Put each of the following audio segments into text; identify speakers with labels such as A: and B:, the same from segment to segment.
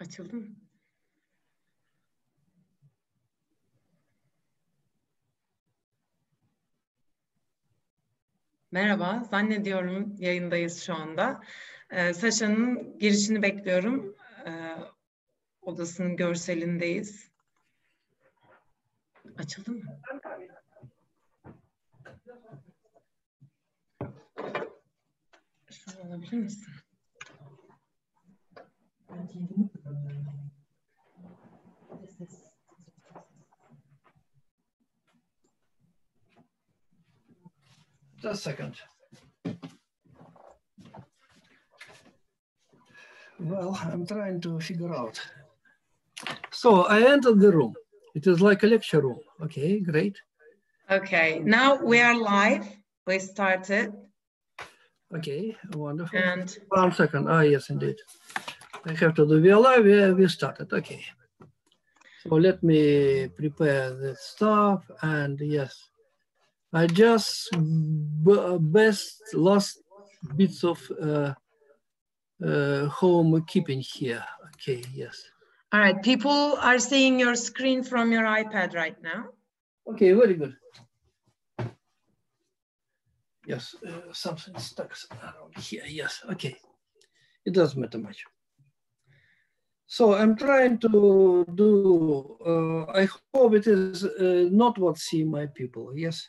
A: Açıldı mı? Merhaba, zannediyorum yayındayız şu anda. Ee, Saşa'nın girişini bekliyorum. Ee, odasının görselindeyiz. Açıldı mı? Şunu alabilir misin?
B: Just a second. Well, I'm trying to figure out. So I entered the room. It is like a lecture room. Okay, great.
A: Okay, now we are live. We started
B: Okay, wonderful.
A: and
B: One second. Ah, yes, indeed. I have to do. We are. We, started. Okay. So let me prepare the stuff. And yes, I just best last bits of uh, uh, home keeping here. Okay. Yes.
A: all right, people are seeing your screen from your iPad right now.
B: Okay. Very good. Yes, uh, something stuck around here. Yes. Okay. It doesn't matter much. So I'm trying to do, uh, I hope it is uh, not what see my people, yes?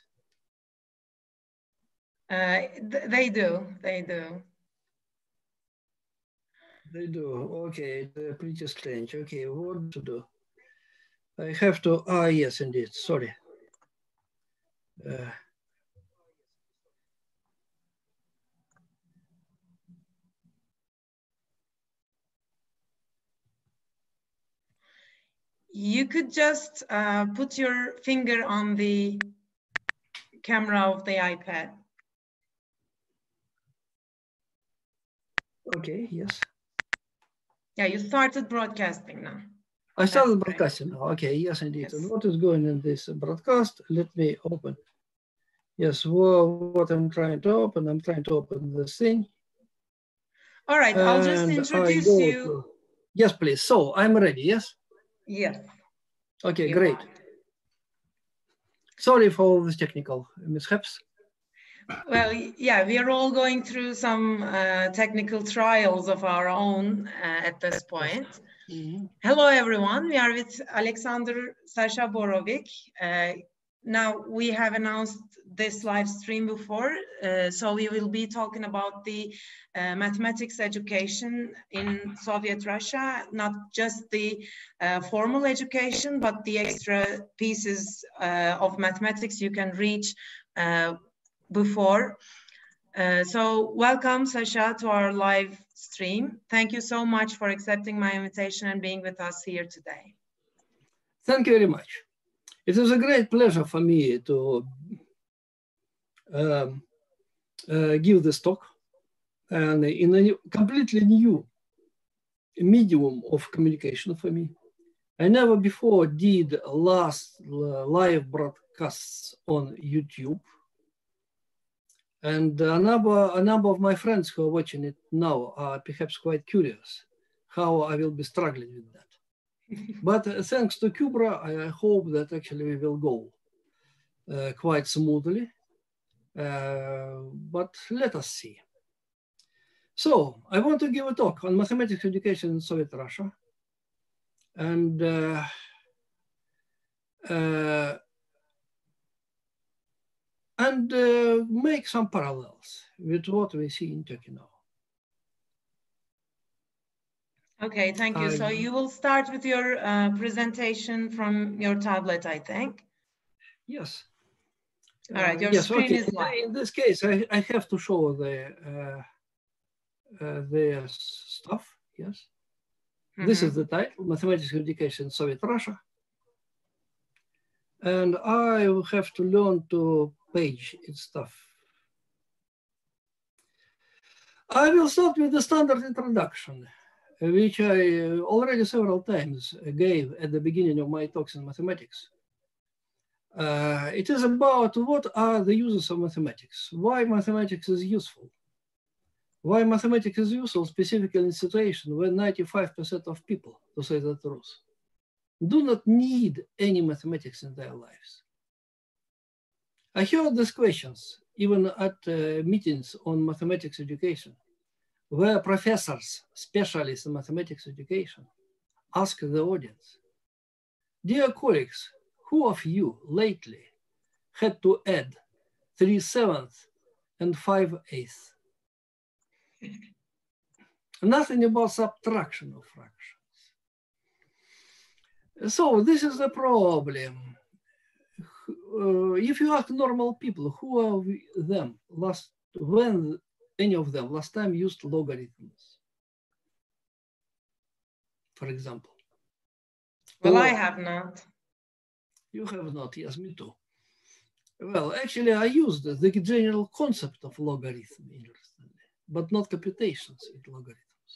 A: Uh, th- they do, they do.
B: They do, okay, they're pretty strange. Okay, what to do? I have to, ah, yes, indeed, sorry. Uh,
A: You could just uh, put your finger on the camera of the iPad.
B: okay, yes.
A: Yeah, you started broadcasting now.
B: I started
A: great.
B: broadcasting now. Okay, yes, indeed. And
A: Yes.
B: what is going in this broadcast? Let me open. Yes, well, what I'm trying to open, I'm trying to open this thing.
A: All right, I'll just introduce you.
B: to- Yes, please. So I'm ready. Yes.
A: Yes.
B: Okay,
A: you
B: great.
A: are.
B: Sorry for all these technical mishaps.
A: Well, yeah, we are all going through some uh, technical trials of our own uh, at this point. Hello, everyone. We are with Alexander Sasha Borovik. Uh, now, we have announced this live stream before, uh, so we will be talking about the uh, mathematics education in Soviet Russia, not just the uh, formal education, but the extra pieces uh, of mathematics you can reach uh, before. Uh, so welcome, Sasha, to our live stream. Thank you so much for accepting my invitation and being with us here today.
B: Thank you very much. It is a great pleasure for me to um, uh, give this talk and in a new, completely new medium of communication for me. I never before did last live broadcasts on YouTube. And a number, a number of my friends who are watching it now are perhaps quite curious how I will be struggling with that. But uh, thanks to Kübra, I hope that actually we will go uh, quite smoothly. Uh, but let us see. So I want to give a talk on mathematics education in Soviet Russia. And uh, uh, and uh, make some parallels with what we see in Turkey now.
A: Okay, thank you. So
B: Uh,
A: you will start with your uh, presentation from your tablet, I think.
B: Yes.
A: All right,
B: Uh,
A: your
B: yes,
A: screen
B: okay.
A: is live.
B: In this case, I, I have to show the uh, uh, the stuff. Yes. This is
A: Mhm.
B: the title, Mathematics Education in Soviet Russia. And I will have to learn to page its stuff. I will start with the standard introduction, which I uh, already several times gave at the beginning of my talks in mathematics. Uh, it is about what are the uses of mathematics, why mathematics is useful, Why mathematics is useful, specifically in situation where 95% of people, to say the truth, do not need any mathematics in their lives. I heard these questions even at uh, meetings on mathematics education, where professors, specialists in mathematics education, ask the audience, Dear colleagues, who of you lately had to add 3 sevenths and 5 eighths? Nothing about subtraction of fractions. So this is the problem. Uh, if you ask normal people, who are them last, when any of them last time used logarithms? For example.
A: Well, or, I have not.
B: You have not, yes, me too. Well, actually, I used the general concept of logarithm, interestingly, but not computations with logarithms.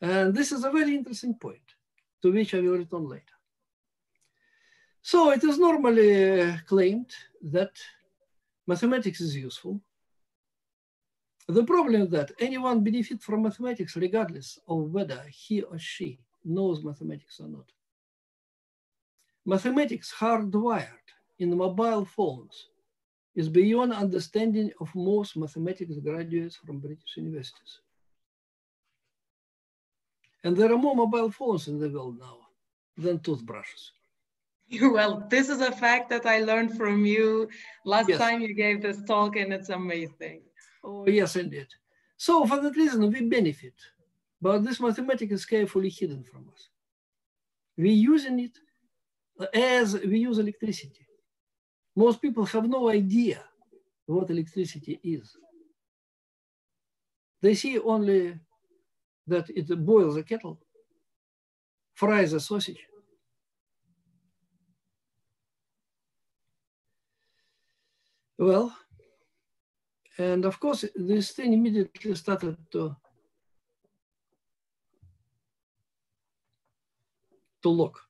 B: And this is a very interesting point to which I will return later. So it is normally claimed that mathematics is useful. The problem is that anyone benefit from mathematics regardless of whether he or she knows mathematics or not. Mathematics hardwired in mobile phones is beyond understanding of most mathematics graduates from British universities. And there are more mobile phones in the world now than toothbrushes.
A: Well, this is a fact that I learned from you last yes. time you gave this talk, and it's amazing.
B: Oh, yes, indeed. So, for that reason, we benefit, but this mathematics is carefully hidden from us. We're using it as we use electricity. Most people have no idea what electricity is. They see only that it boils a kettle, fries a sausage. Well, and of course, this thing immediately started to, to look.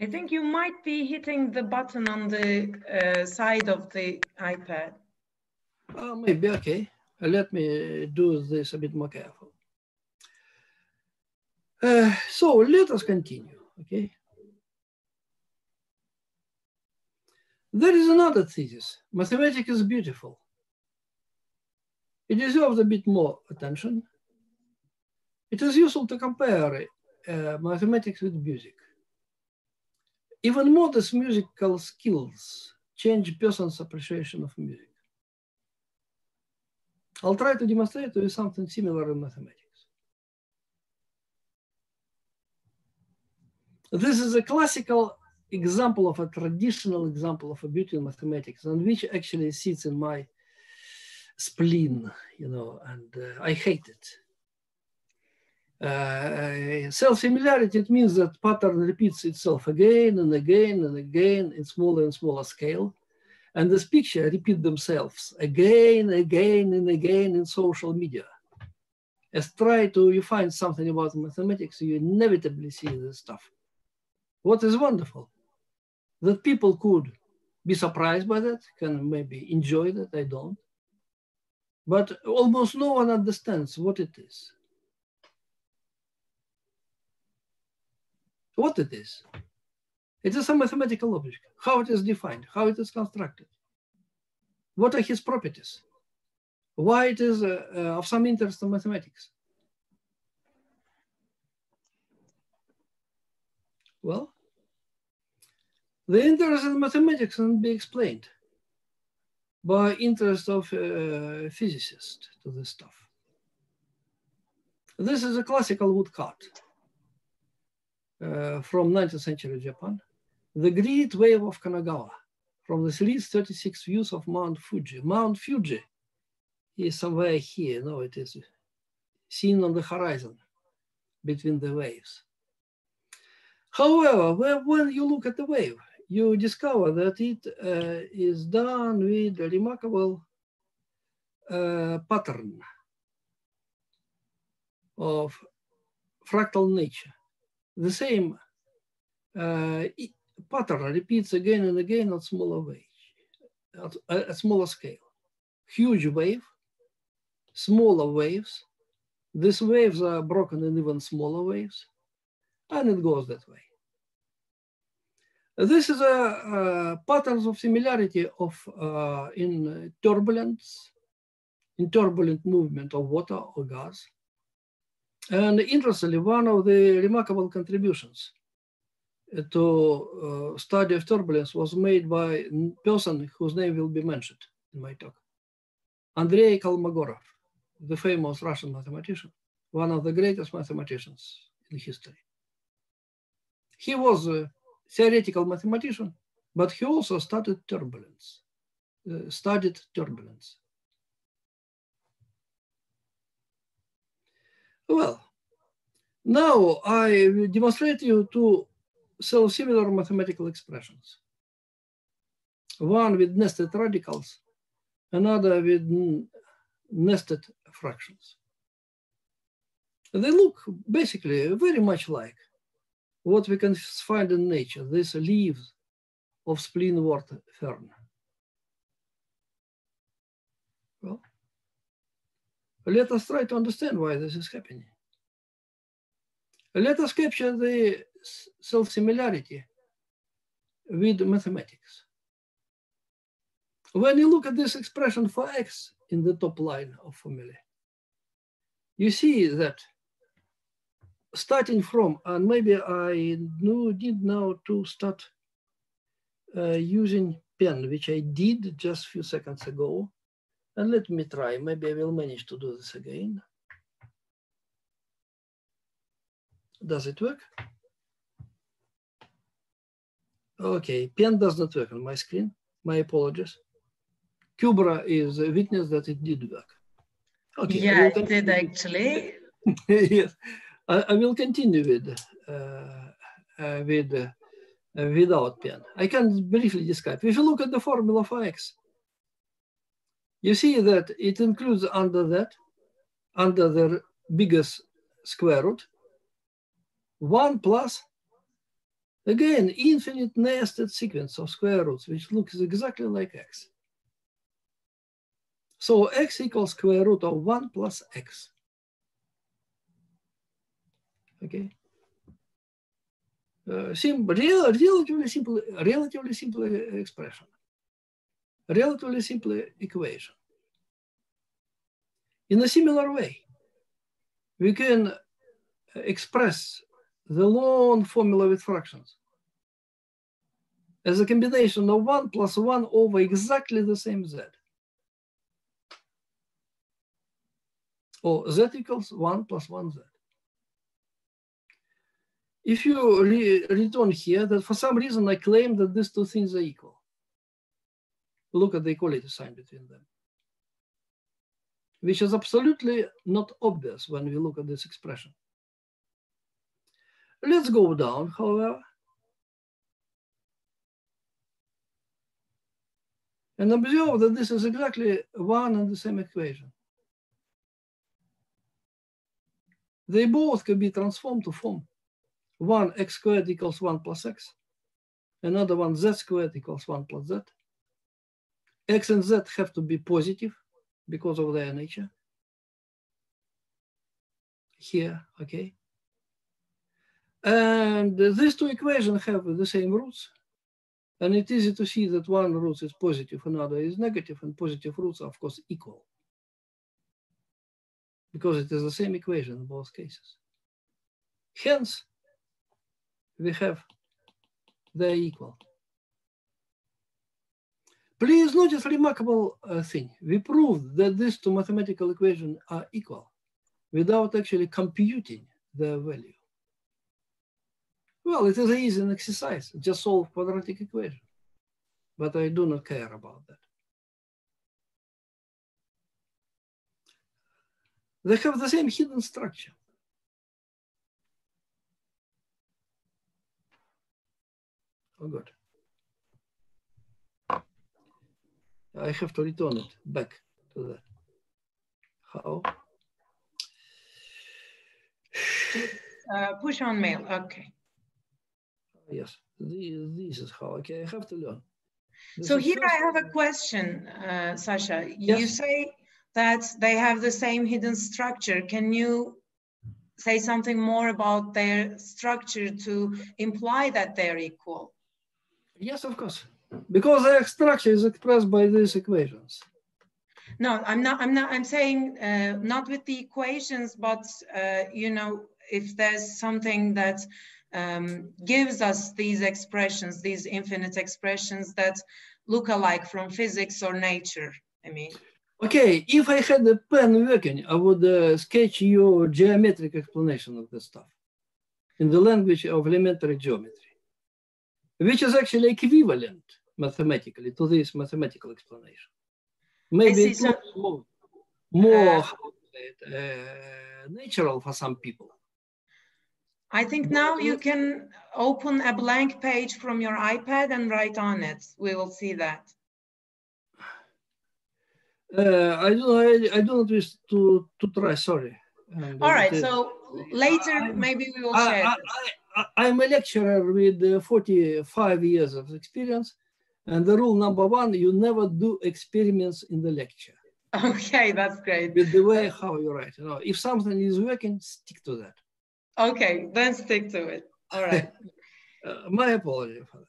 A: I think you might be hitting the button on the uh, side of the iPad.
B: Uh, maybe, okay. Let me do this a bit more careful. Uh, so let us continue, okay? There is another thesis. Mathematics is beautiful. It deserves a bit more attention. It is useful to compare uh, mathematics with music. Even modest musical skills change person's appreciation of music. I'll try to demonstrate to you something similar in mathematics. This is a classical example of a traditional example of a beauty in mathematics, and which actually sits in my spleen, you know, and uh, I hate it. Uh, self-similarity, it means that pattern repeats itself again and again and again in smaller and smaller scale. And this picture repeat themselves again, again, and again in social media. As try to you find something about mathematics, you inevitably see this stuff. What is wonderful, that people could be surprised by that, can maybe enjoy that, I don't. But almost no one understands what it is. What it is. It is a mathematical object, how it is defined, how it is constructed. What are his properties? Why it is uh, uh, of some interest in mathematics. Well, the interest in mathematics can be explained by interest of uh, physicists to this stuff. This is a classical woodcut uh, from 19th century Japan. The Great Wave of Kanagawa from the series 36 views of Mount Fuji. Mount Fuji is somewhere here, no, it is seen on the horizon between the waves. However, when you look at the wave, you discover that it uh, is done with a remarkable uh, pattern of fractal nature. The same uh, pattern repeats again and again at smaller way, at a smaller scale. huge wave, smaller waves. These waves are broken in even smaller waves, and it goes that way. This is a, patterns of similarity of uh, in turbulence, in turbulent movement of water or gas. And interestingly, one of the remarkable contributions to uh, study of turbulence was made by person whose name will be mentioned in my talk. Andrei Kolmogorov, the famous Russian mathematician, one of the greatest mathematicians in history. He was a theoretical mathematician, but he also studied turbulence, uh, studied turbulence. Well, now I will demonstrate you two so similar mathematical expressions. One with nested radicals, another with nested fractions. They look basically very much like what we can find in nature, these leaves of spleenwort fern. Well, let us try to understand why this is happening. Let us capture the self-similarity with mathematics. When you look at this expression for x in the top line of formula, you see that starting from, and maybe I need now to start uh, using pen, which I did just a few seconds ago. And let me try, maybe I will manage to do this again. Does it work? Okay, pen does not work on my screen. My apologies. Kübra is a witness that it did work.
A: Okay, yeah, it did actually.
B: yes, I, I, will continue with uh, uh, with uh, without pen. I can briefly describe. If you look at the formula for x, you see that it includes under that, under the biggest square root, 1 plus, again, infinite nested sequence of square roots, which looks exactly like x. So x equals square root of 1 plus x. Okay. Uh, simple, relatively simple, relatively simple expression, relatively simple equation. In a similar way, we can express the long formula with fractions as a combination of 1 plus 1 over exactly the same z. Or z equals 1 plus 1z. If you re return here that for some reason I claim that these two things are equal. Look at the equality sign between them, which is absolutely not obvious when we look at this expression. Let's go down, however. And observe that this is exactly one and the same equation. They both can be transformed to form one x squared equals one plus x, another one z squared equals one plus z. x and z have to be positive because of their nature. Here, okay. And these two equations have the same roots. And it's easy to see that one root is positive, another is negative, and positive roots are, of course, equal. Because it is the same equation in both cases. Hence, we have they're equal. Please notice a remarkable uh, thing. We proved that these two mathematical equations are equal without actually computing their value. Well, it is an easy exercise. Just solve quadratic equation. But I do not care about that. They have the same hidden structure. Oh, good. I have to return it back to that. How?
A: Uh, push on mail, okay.
B: Yes, this, this is how, okay, I have to learn.
A: This so here I have a question, uh, Sasha. Yes. You say that they have the same hidden structure. Can you say something more about their structure to imply that they're equal?
B: Yes, of course. Because their structure is expressed by these equations.
A: No, I'm not. I'm not. I'm saying uh, not with the equations, but uh, you know, if there's something that um, gives us these expressions, these infinite expressions that look alike from physics or nature. I mean.
B: Okay, if I had a pen working, I would uh, sketch you geometric explanation of this stuff in the language of elementary geometry, which is actually equivalent mathematically to this mathematical explanation. Maybe it's so, more, more uh, uh, natural for some people.
A: I think now you can open a blank page from your iPad and write on it. We will see that.
B: Uh, I don't. I, I don't wish to to try. Sorry.
A: All right. So later, I, maybe we will share.
B: I, I, am a lecturer with uh, 45 years of experience, and the rule number one: you never do experiments in the lecture.
A: Okay, that's great.
B: With the way how you write. You know, if something is working, stick to that.
A: Okay, then stick to it. All right.
B: uh, my apology for that.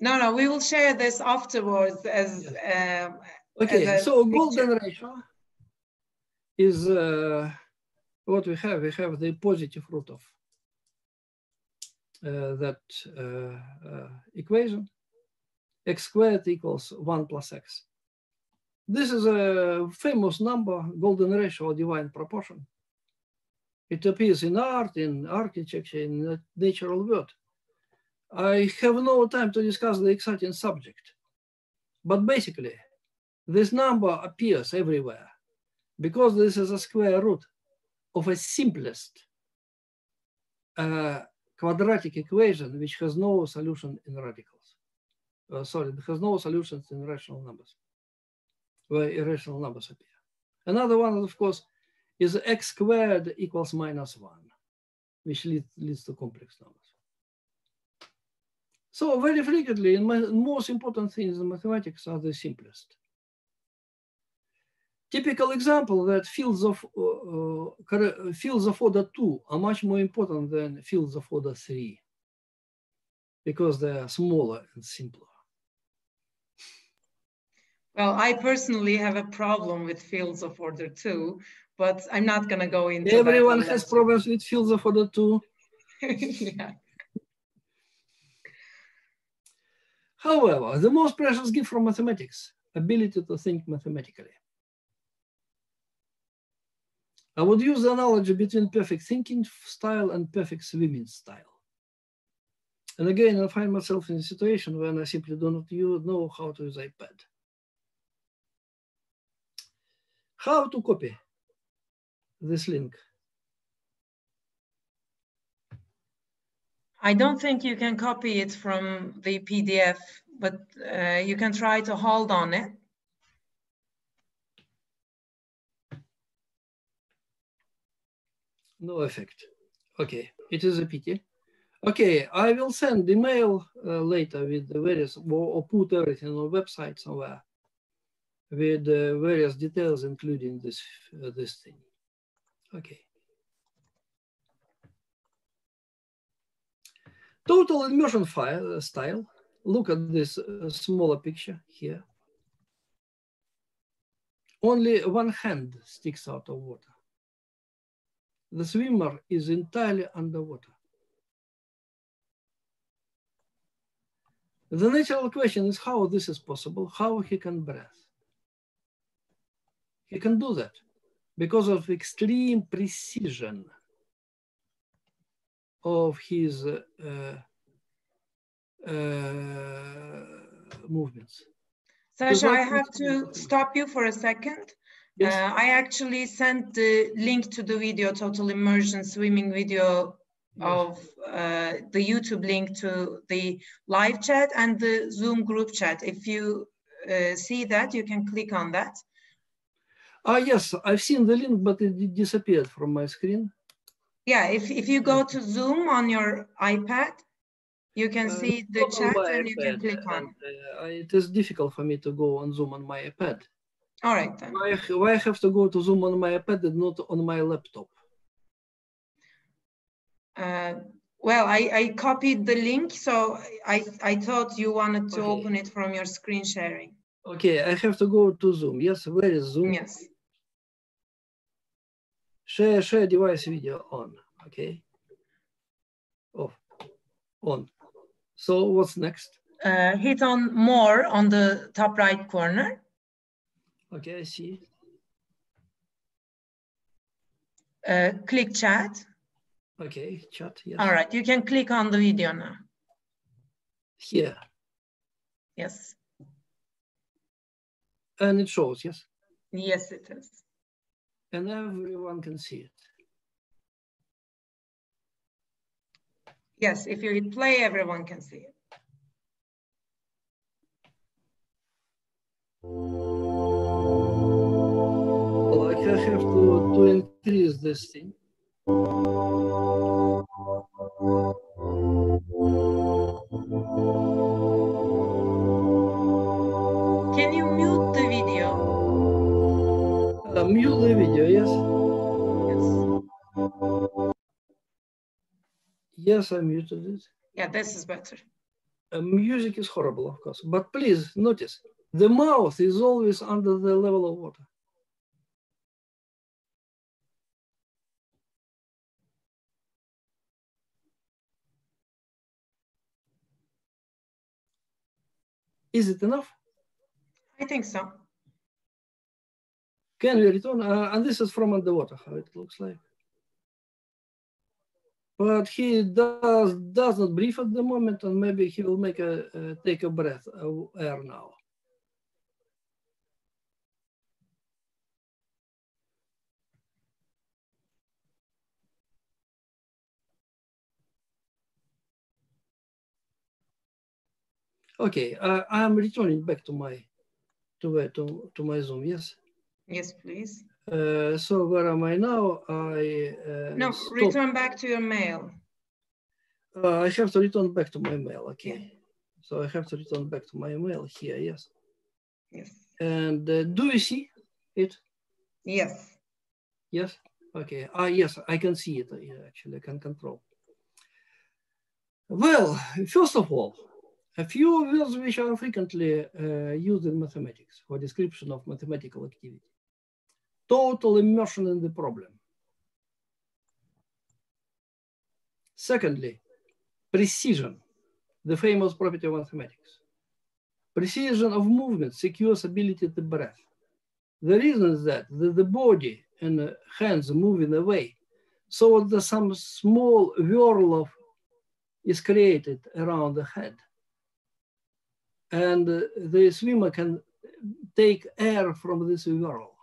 A: No, no, we will share this afterwards as.
B: Yeah. Um, okay, as so picture. golden ratio is uh, what we have. We have the positive root of that uh, uh, equation. x squared equals 1 plus x. This is a famous number, golden ratio or divine proportion. It appears in art, in architecture, in the natural world. I have no time to discuss the exciting subject, but basically, this number appears everywhere because this is a square root of a simplest uh, quadratic equation which has no solution in radicals. Uh, sorry, has no solutions in rational numbers, where irrational numbers appear. Another one, of course, is x squared equals minus one, which lead, leads to complex numbers. So very frequently, in my, most important things in mathematics are the simplest. Typical example that fields of uh, uh, fields of order two are much more important than fields of order three because they are smaller and simpler.
A: Well, I personally have a problem with fields of order two but I'm not going to go into
B: Everyone has problems with fields of order two. yeah. However, the most precious gift from mathematics, ability to think mathematically. I would use the analogy between perfect thinking style and perfect swimming style. And again, I find myself in a situation when I simply do not know how to use iPad. How to copy this link?
A: I don't think you can copy it from the PDF, but uh, you can try to hold on it.
B: No effect. Okay, it is a pity. Okay, I will send email uh, later with the various, or, or, put everything on website somewhere with uh, various details, including this, uh, this thing. Okay. Total immersion file, uh, style. Look at this uh, smaller picture here. Only one hand sticks out of water. The swimmer is entirely underwater. The natural question is how this is possible, how he can breathe. He can do that because of extreme precision of his uh, uh, movements.
A: Sasha, I have to stop you for a second. Yes. Uh, I actually sent the link to the video, Total Immersion Swimming video of uh, the YouTube link to the live chat and the Zoom group chat. If you uh, see that, you can click on that.
B: Ah, yes, I've seen the link, but it disappeared from my screen.
A: Yeah, if, if you go to Zoom on your iPad, You can uh, see the chat and iPad, you can click on. And,
B: uh, it is difficult for me to go on Zoom on my iPad.
A: All right then.
B: Why, why I have to go to Zoom on my iPad and not on my laptop?
A: Uh, well, I, I copied the link, so I, I thought you wanted to okay. open it from your screen sharing.
B: Okay, I have to go to Zoom. Yes, where is Zoom?
A: Yes.
B: Share, share device video on, okay. Off, on. So what's next?
A: Uh, hit on more on the top right corner.
B: Okay, I see.
A: Uh, click chat.
B: Okay, chat, yes.
A: All right, you can click on the video now.
B: Here.
A: Yes.
B: And it shows, yes?
A: Yes, it is.
B: And everyone can see it.
A: Yes, if you hit play, everyone can see it.
B: Increase this thing.
A: Can you mute the video?
B: Uh, mute the video, yes.
A: Yes.
B: Yes, I muted it.
A: Yeah, this is better.
B: Uh, music is horrible, of course, but please notice the mouth is always under the level of water. Is it enough?
A: I think so.
B: Can we return? Uh, and this is from underwater, how it looks like. But he does does not breathe at the moment, and maybe he will make a uh, take a breath of air now. Okay, uh, I am returning back to my to uh, to to my Zoom. Yes.
A: Yes, please.
B: Uh, so where am I now? I
A: uh, no stop. return back to your mail.
B: Uh, I have to return back to my mail. Okay. Yeah. So I have to return back to my mail here. Yes.
A: Yes.
B: And uh, do you see it?
A: Yes.
B: Yes. Okay. Ah, yes, I can see it. Actually, I can control. Well, first of all, a few words which are frequently uh, used in mathematics for description of mathematical activity. Total immersion in the problem. Secondly, precision, the famous property of mathematics. Precision of movement secures ability to breath. The reason is that the, the body and the hands move in a way so that some small whirl of is created around the head and the swimmer can take air from this whirl.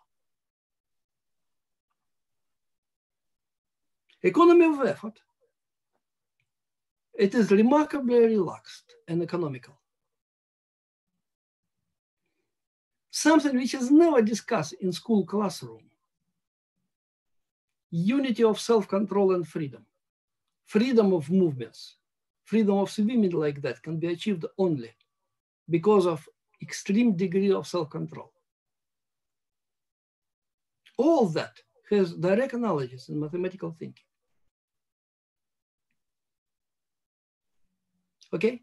B: Economy of effort. It is remarkably relaxed and economical. Something which is never discussed in school classroom. Unity of self-control and freedom. Freedom of movements. Freedom of swimming like that can be achieved only because of extreme degree of self-control. All that has direct analogies in mathematical thinking. Okay?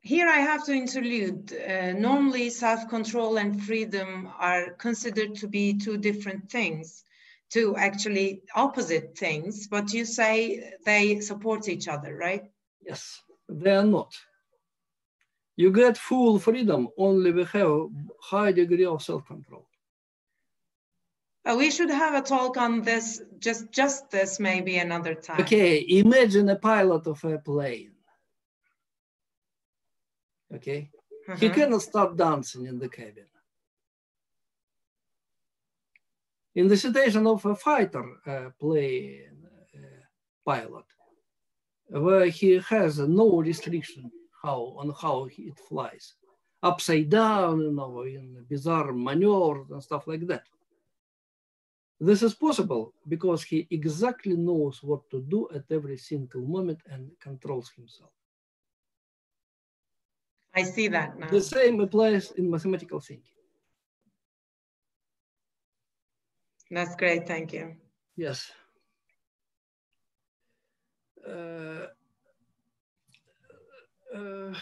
A: Here I have to interlude. Uh, normally self-control and freedom are considered to be two different things, two actually opposite things, but you say they support each other, right?
B: Yes, they are not. You get full freedom only we have high degree of self-control.
A: Uh, we should have a talk on this, just, just this maybe another time.
B: Okay, imagine a pilot of a plane. Okay, uh -huh. he uh-huh. cannot stop dancing in the cabin. In the situation of a fighter uh, plane uh, pilot, where he has no restriction how on how it flies, upside down, you know, in bizarre maneuvers and stuff like that. This is possible because he exactly knows what to do at every single moment and controls himself.
A: I see that now.
B: The same applies in mathematical thinking.
A: That's great, thank you.
B: Yes. Uh, uh,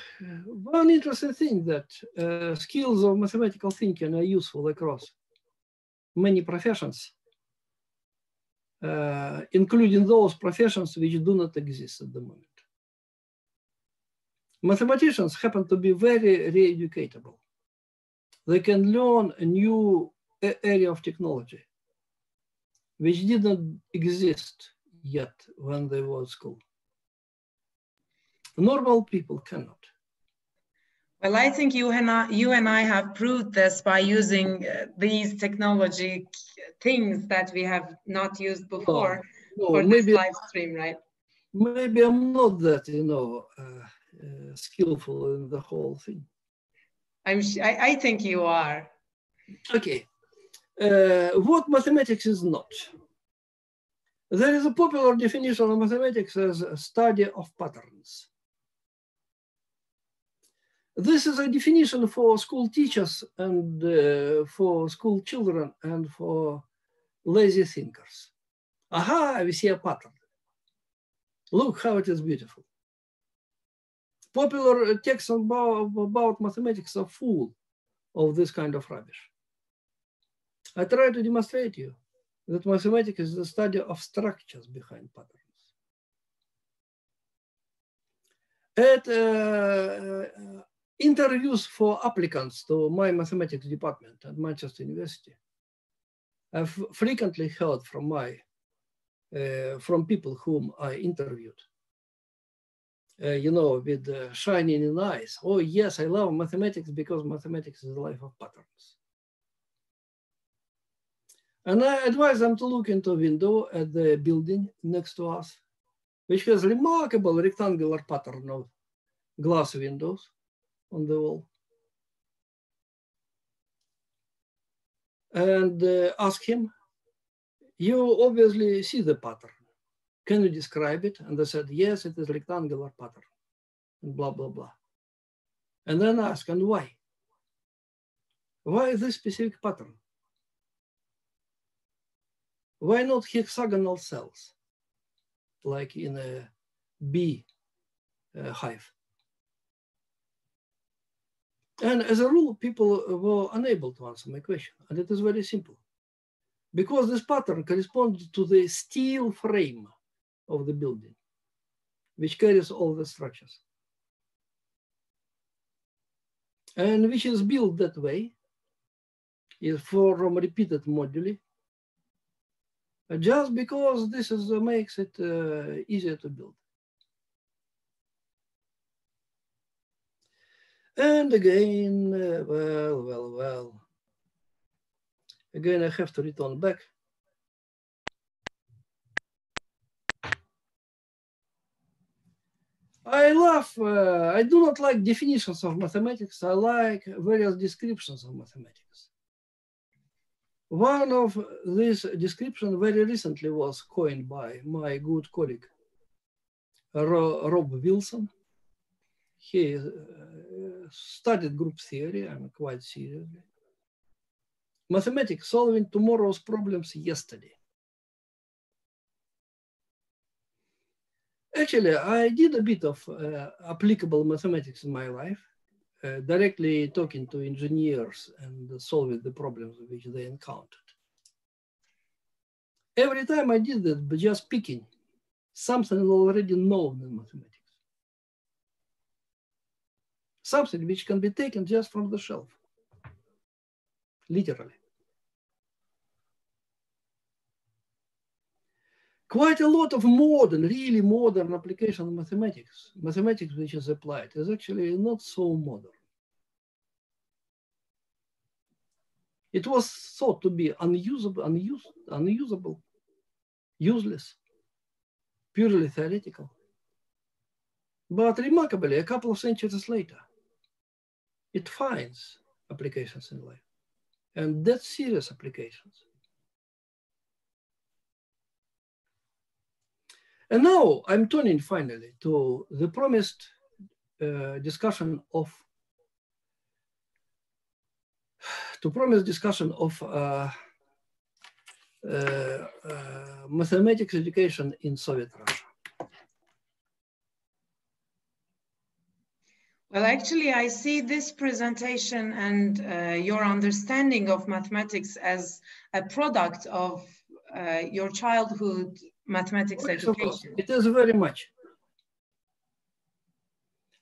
B: one interesting thing that uh, skills of mathematical thinking are useful across many professions, uh, including those professions which do not exist at the moment. Mathematicians happen to be very re-educatable. They can learn a new area of technology which didn't exist yet when they were at school. Normal people cannot.
A: Well, I think you and I, you and I have proved this by using uh, these technology things that we have not used before no, no, for maybe, this live stream, right?
B: Maybe I'm not that, you know, uh, uh, skillful in the whole thing.
A: I'm. I, I think you are.
B: Okay. Uh, what mathematics is not? There is a popular definition of mathematics as a study of patterns. This is a definition for school teachers and uh, for school children and for lazy thinkers. Aha, we see a pattern. Look how it is beautiful. Popular texts about, about mathematics are full of this kind of rubbish. I try to demonstrate to you that mathematics is the study of structures behind patterns. At uh, interviews for applicants to my mathematics department at Manchester University, I've frequently heard from my uh, from people whom I interviewed uh, you know, with uh, shining in eyes. Oh, yes, I love mathematics because mathematics is the life of patterns. And I advise them to look into a window at the building next to us, which has remarkable rectangular pattern of glass windows on the wall. And uh, ask him, you obviously see the pattern. Can you describe it? And they said, yes, it is rectangular pattern and blah, blah, blah. And then ask, and why? Why this specific pattern? Why not hexagonal cells, like in a bee uh, hive? And as a rule, people were unable to answer my question. And it is very simple. Because this pattern corresponds to the steel frame of the building, which carries all the structures. And which is built that way, is from repeated moduli, just because this is uh, makes it uh, easier to build. And again, uh, well, well, well. Again, I have to return back I love, uh, I do not like definitions of mathematics. I like various descriptions of mathematics. One of these descriptions very recently was coined by my good colleague, Rob Wilson. He uh, studied group theory, I'm quite seriously. Mathematics solving tomorrow's problems yesterday. Actually, I did a bit of uh, applicable mathematics in my life, uh, directly talking to engineers and solving the problems which they encountered. Every time I did that, but just picking something already known in mathematics. Something which can be taken just from the shelf, literally. quite a lot of modern, really modern application mathematics, mathematics which is applied, is actually not so modern. It was thought to be unusable, unused, unusable, useless, purely theoretical. But remarkably, a couple of centuries later, it finds applications in life. And that's serious applications. And now I'm turning finally to the promised uh, discussion of to promised discussion of uh, uh, uh mathematics education in Soviet Russia.
A: Well, actually, I see this presentation and uh, your understanding of mathematics as a product of uh, your childhood mathematics education.
B: It is very much.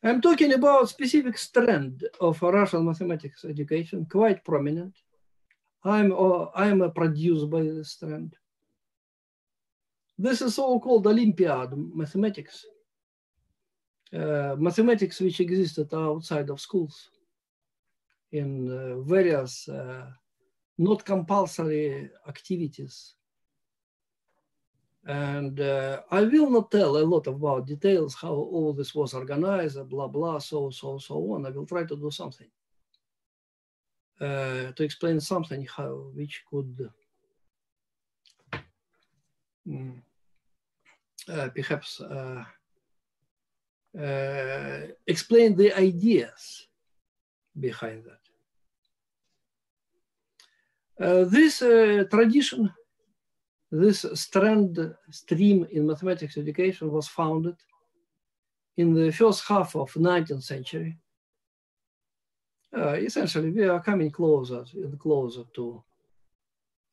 B: I'm talking about specific strand of Russian mathematics education, quite prominent. I'm, uh, I'm produced by this strand. This is so-called Olympiad mathematics uh, mathematics which existed outside of schools in uh, various uh, not compulsory activities. And uh, I will not tell a lot about details, how all this was organized, blah, blah, so, so, so on. I will try to do something to explain something how, which could um, perhaps uh, explain the ideas behind that. Uh, this uh, tradition, this strand stream in mathematics education was founded in the first half of 19th century. Uh, essentially, we are coming closer and closer to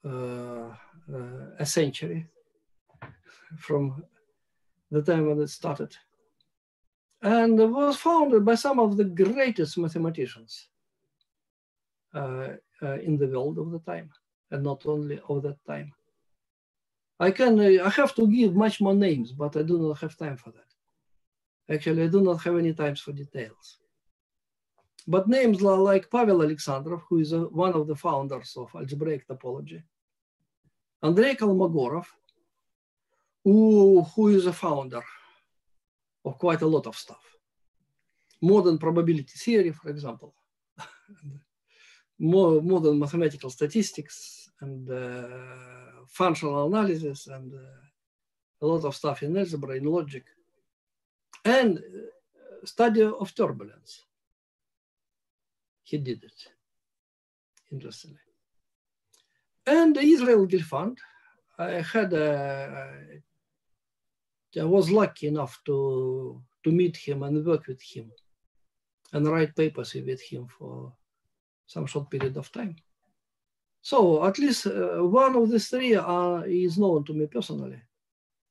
B: uh, uh, a century from the time when it started and was founded by some of the greatest mathematicians uh, uh, in the world of the time, and not only of that time. I can, uh, I have to give much more names, but I do not have time for that. Actually, I do not have any times for details. But names like Pavel Alexandrov, who is a, one of the founders of algebraic topology, Andrei Kolmogorov, who, who is a founder of quite a lot of stuff. Modern probability theory, for example, more modern mathematical statistics and uh, functional analysis and uh, a lot of stuff in algebra, in logic, and uh, study of turbulence. He did it, interestingly. And the Israel Gelfand, I had a, I was lucky enough to, to meet him and work with him and write papers with him for some short period of time. So at least uh, one of the three are, is known to me personally.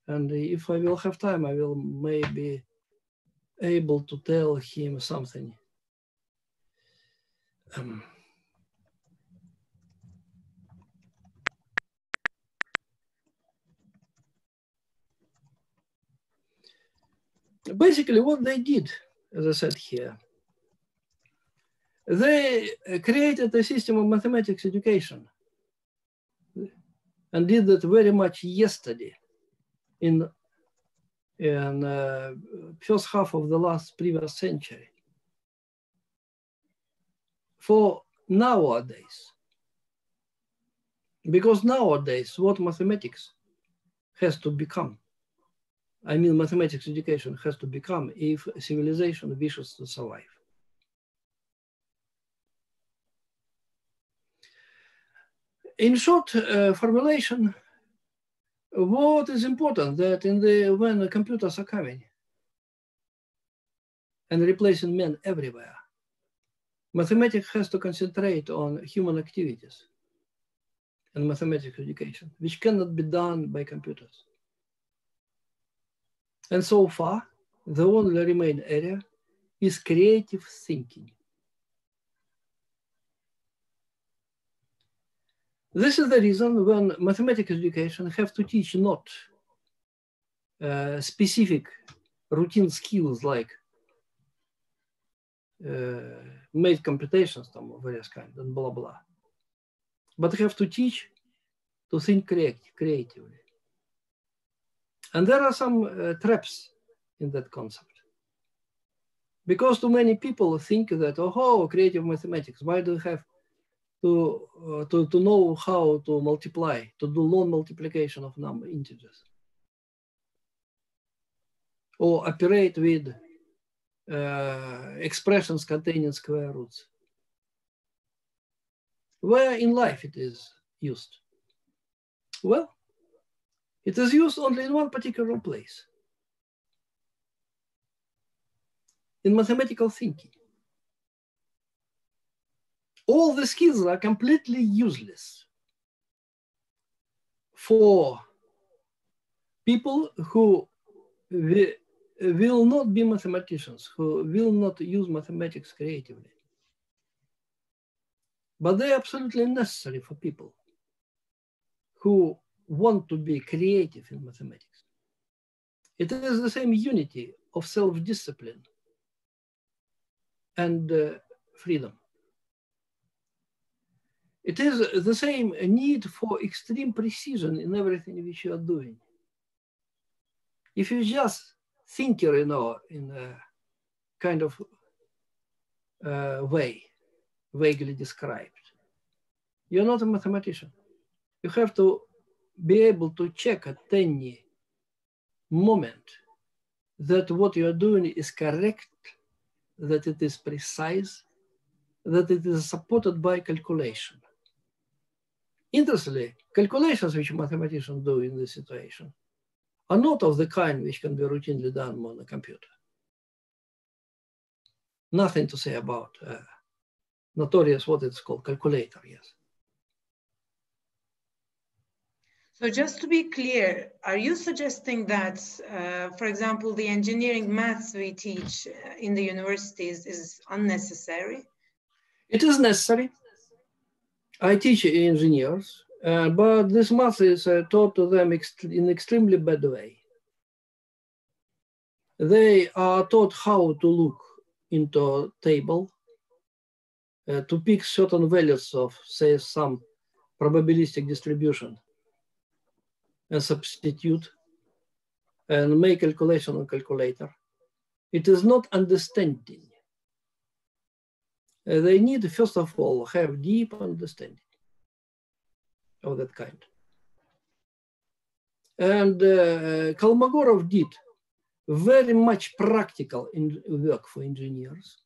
B: And if I will have time, I will maybe able to tell him something. Um, basically what they did, as I said here, they created a system of mathematics education and did that very much yesterday in, in uh, first half of the last previous century. For nowadays, because nowadays what mathematics has to become I mean, mathematics education has to become if civilization wishes to survive. In short uh, formulation, what is important that in the when computers are coming and replacing men everywhere, mathematics has to concentrate on human activities and mathematics education, which cannot be done by computers. And so far, the only remaining area is creative thinking. This is the reason when mathematics education have to teach not uh, specific routine skills like uh, made computations of various kinds and blah blah, but have to teach to think create, creatively. And there are some uh, traps in that concept. Because too many people think that, oh, creative mathematics, why do you have to, uh, to, to know how to multiply, to do long multiplication of number integers? Or operate with uh, expressions containing square roots. Where in life it is used? Well, it is used only in one particular place. In mathematical thinking. All the skills are completely useless for people who will not be mathematicians, who will not use mathematics creatively. But they're absolutely necessary for people who want to be creative in mathematics. It is the same unity of self-discipline and uh, freedom. It is the same need for extreme precision in everything which you are doing. If you just think, you know, in a kind of uh, way, vaguely described, you're not a mathematician. You have to be able to check at any moment that what you are doing is correct, that it is precise, that it is supported by calculation. Interestingly, calculations which mathematicians do in this situation are not of the kind which can be routinely done on a computer. Nothing to say about uh, notorious what it's called, calculator, yes.
A: So just to be clear, are you suggesting that, uh, for example, the engineering maths we teach uh, in the universities is unnecessary?
B: It is necessary. I teach engineers, uh, but this math is uh, taught to them ext in extremely bad way. They are taught how to look into a table, uh, to pick certain values of, say, some probabilistic distribution and substitute and make calculation on calculator. It is not understanding. Uh, they need, first of all, have deep understanding of that kind. And uh, Kolmogorov did very much practical in work for engineers.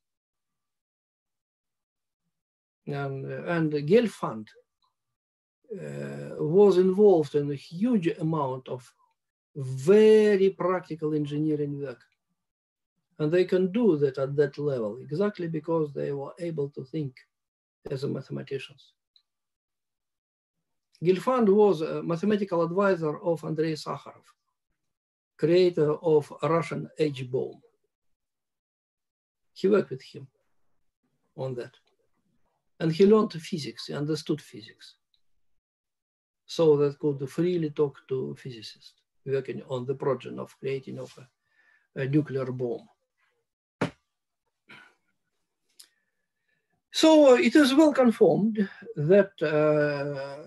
B: And, uh, and Gelfand Uh, was involved in a huge amount of very practical engineering work. And they can do that at that level exactly because they were able to think as mathematicians. Gelfand was a mathematical advisor of Andrei Sakharov, creator of Russian H-bomb. He worked with him on that. And he learned physics, he understood physics so that could freely talk to physicists working on the project of creating of a, a nuclear bomb. So it is well confirmed that uh,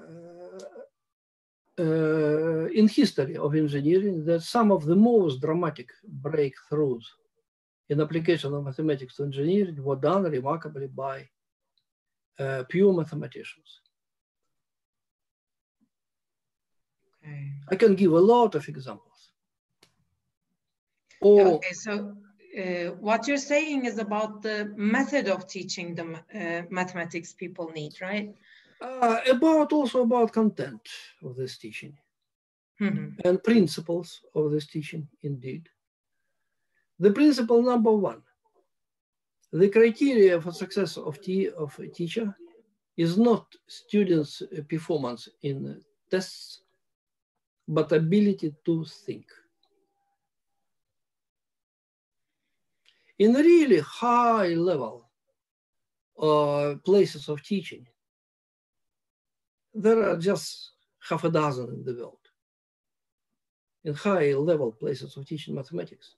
B: uh, in history of engineering that some of the most dramatic breakthroughs in application of mathematics to engineering were done remarkably by uh, pure mathematicians. Okay. I can give a lot of examples.
A: Or, okay, so uh, what you're saying is about the method of teaching the uh, mathematics people need, right?
B: Uh, about also about content of this teaching mm -hmm. and principles of this teaching, indeed. The principle number one, the criteria for success of, of a teacher is not students' performance in tests but ability to think. In really high level uh, places of teaching, there are just half a dozen in the world. In high level places of teaching mathematics.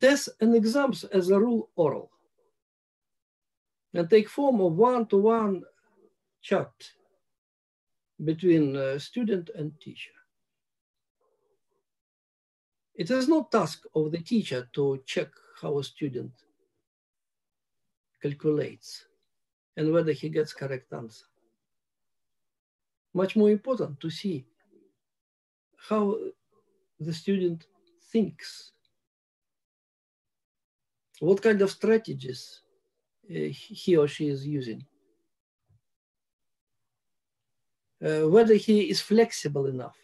B: Tests and exams as a rule oral and take form of one-to-one -one chat between uh, student and teacher. It is not task of the teacher to check how a student calculates and whether he gets correct answer. Much more important to see how the student thinks, what kind of strategies uh, he or she is using uh, whether he is flexible enough,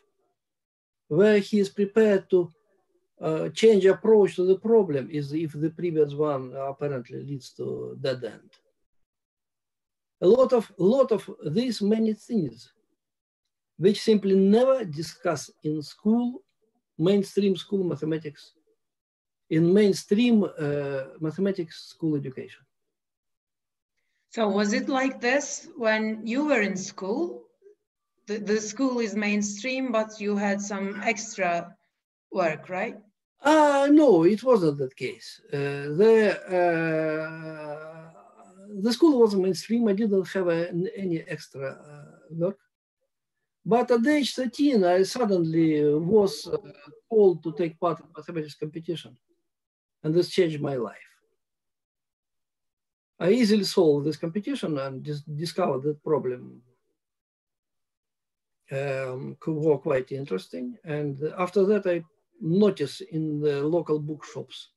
B: where he is prepared to uh, change approach to the problem is if the previous one apparently leads to dead end. A lot of, lot of these many things which simply never discuss in school, mainstream school mathematics, in mainstream uh, mathematics school education.
A: So was it like this when you were in school? The, the school is mainstream, but you had some extra work, right?
B: Uh, no, it wasn't that case. Uh, the, uh, the school was mainstream. I didn't have a, any extra uh, work. But at age 13, I suddenly was uh, called to take part in mathematics competition. And this changed my life. I easily solved this competition and dis discovered that problem um, were quite interesting. And after that, I noticed in the local bookshops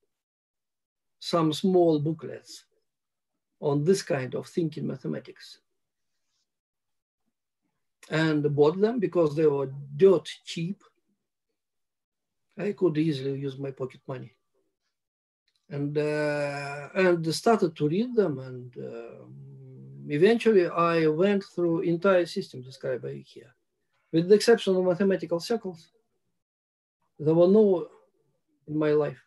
B: some small booklets on this kind of thinking mathematics and bought them because they were dirt cheap. I could easily use my pocket money. And, uh, and started to read them and uh, eventually I went through entire system described by here. With the exception of mathematical circles, there were no in my life.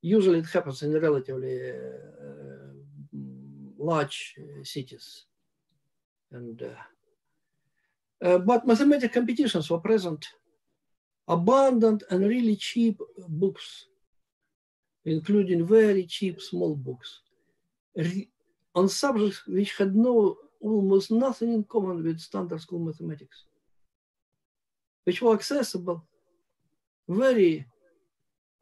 B: Usually it happens in relatively uh, large cities. And uh, uh, but mathematical competitions were present, abundant and really cheap books, including very cheap small books on subjects which had no almost nothing in common with standard school mathematics, which were accessible, very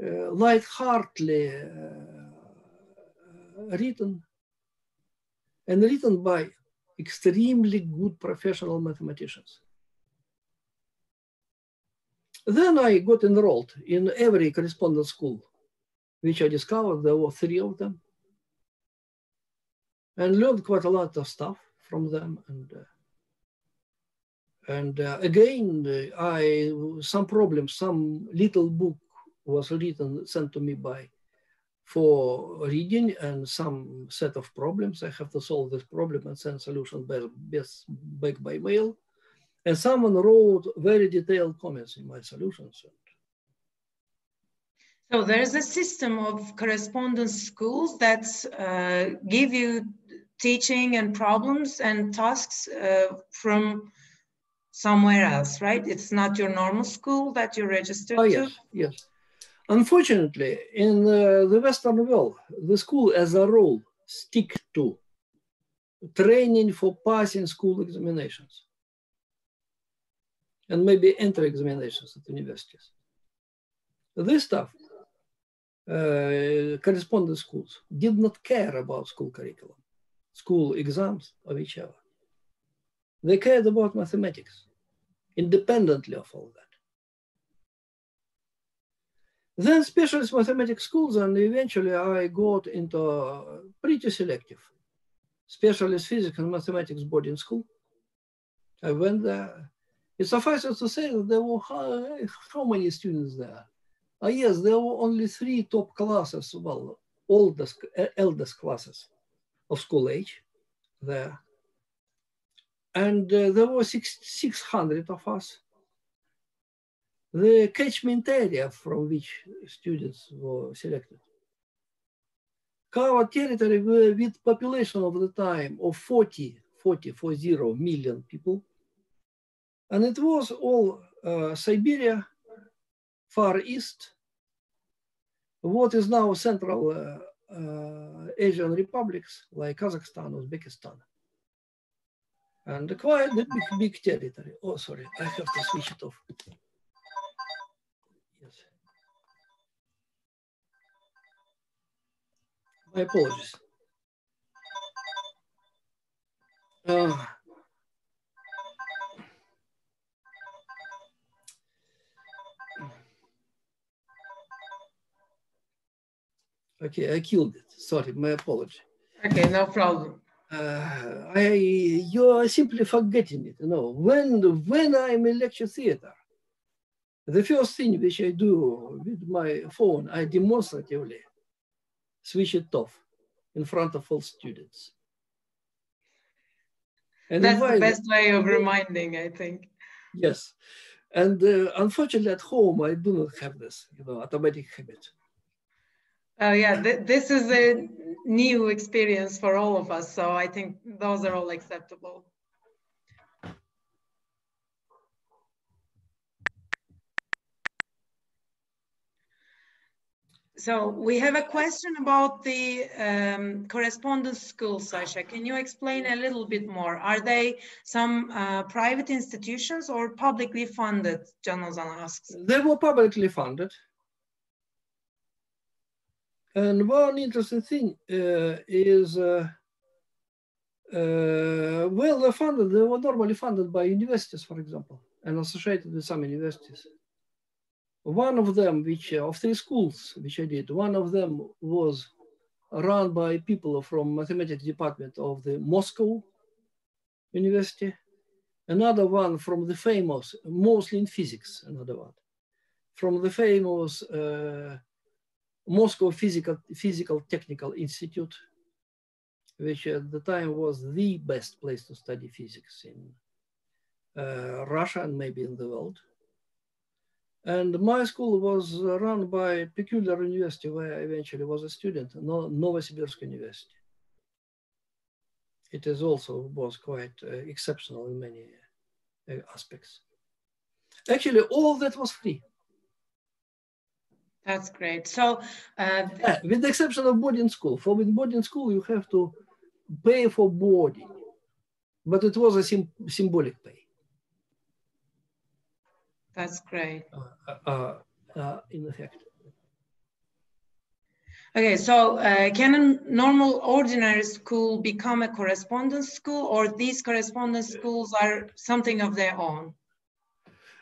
B: uh, light-heartedly uh, written, and written by extremely good professional mathematicians. Then I got enrolled in every correspondence school, which I discovered there were three of them, and learned quite a lot of stuff from them. And uh, and uh, again, I some problems, some little book was written sent to me by for reading and some set of problems. I have to solve this problem and send solution back by mail. And someone wrote very detailed comments in my solutions.
A: So there's a system of correspondence schools that uh, give you teaching and problems and tasks uh, from somewhere else, right? It's not your normal school that you registered
B: oh,
A: yes,
B: to? yes. Unfortunately, in uh, the Western world, the school as a rule stick to training for passing school examinations and maybe enter examinations at universities. This stuff, uh, correspondence schools did not care about school curriculum, school exams or whichever. They cared about mathematics, independently of all that. Then specialist mathematics schools, and eventually I got into pretty selective specialist physics and mathematics boarding school. I went there. It suffices to say that there were how, how many students there? Uh, yes, there were only three top classes, well, oldest, eldest classes of school age there. And uh, there were six, 600 of us the catchment area from which students were selected. Covered territory with population of the time of 40, 40, 40 million people. And it was all uh, Siberia, Far East, what is now Central uh, uh, Asian republics like Kazakhstan, Uzbekistan. And quite a big, big territory. Oh, sorry, I have to switch it off. Yes. My apologies. Uh, okay, I killed it. Sorry, my apology.
A: Okay, no problem.
B: Uh, I, you are simply forgetting it. You know, when, when I'm in lecture theater, the first thing which I do with my phone, I demonstratively switch it off in front of all students.
A: And That's the best way of reminding, I think.
B: Yes. And uh, unfortunately at home, I do not have this, you know, automatic habit.
A: Oh yeah, th this is a new experience for all of us. So I think those are all acceptable. So we have a question about the um, correspondence schools, Sasha. Can you explain a little bit more? Are they some uh, private institutions or publicly funded, Janozan asks?
B: They were publicly funded. And one interesting thing uh, is, uh, uh, well, they're funded, they were normally funded by universities, for example, and associated with some universities. One of them, which uh, of three schools which I did, one of them was run by people from mathematics department of the Moscow University. Another one from the famous, mostly in physics, another one, from the famous uh, Moscow Physical, Physical Technical Institute, which at the time was the best place to study physics in uh, Russia and maybe in the world. And my school was run by a peculiar university where I eventually was a student, Novosibirsk University. It is also was quite uh, exceptional in many uh, aspects. Actually, all that was free.
A: That's great. So, uh,
B: yeah, with the exception of boarding school, for with boarding school, you have to pay for boarding, but it was a sim symbolic pay.
A: That's great.
B: Uh, uh, uh in effect.
A: Okay, so uh, can a normal ordinary school become a correspondence school or these correspondence schools are something of their own?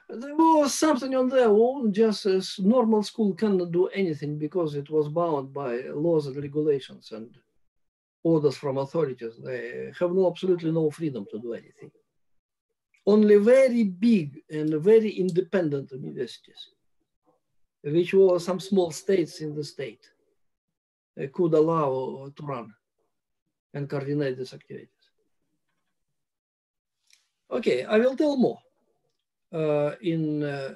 B: There was something on their own, just as normal school cannot do anything because it was bound by laws and regulations and orders from authorities. They have no absolutely no freedom to do anything. Only very big and very independent universities, which were some small states in the state, uh, could allow to run and coordinate these activities. Okay, I will tell more. Uh, in, uh,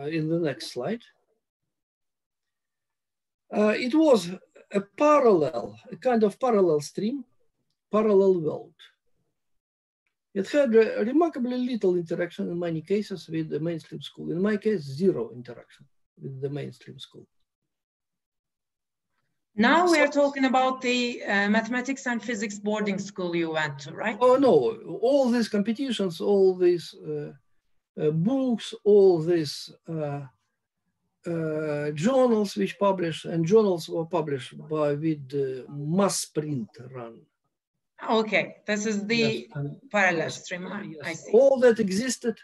B: uh, in the next slide. it was a parallel, a kind of parallel stream, parallel world. It had remarkably little interaction in many cases with the mainstream school. In my case, zero interaction with the mainstream school.
A: Now we are talking about the uh, mathematics and physics boarding school you went to, right?
B: Oh no, all these competitions, all these uh, books, all these uh, uh, journals which publish, and journals were published by with the mass print run.
A: Okay, this is the yes, parallel stream.
B: Yes. All that existed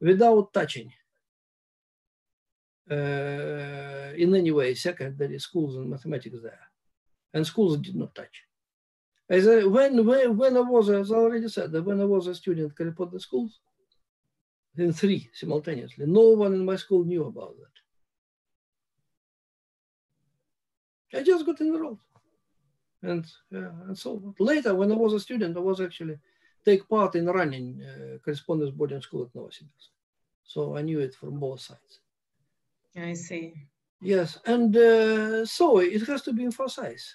B: without touching uh, in any way secondary schools and mathematics there. And schools did not touch. As I, when, when, when I was, as I already said, when I was a student at the schools, in three simultaneously. No one in my school knew about that. I just got enrolled. And, uh, and so later, when I was a student, I was actually take part in running uh, correspondence boarding school at Novosibirsk. So I knew it from both sides.
A: I see.
B: Yes, and uh, so it has to be emphasized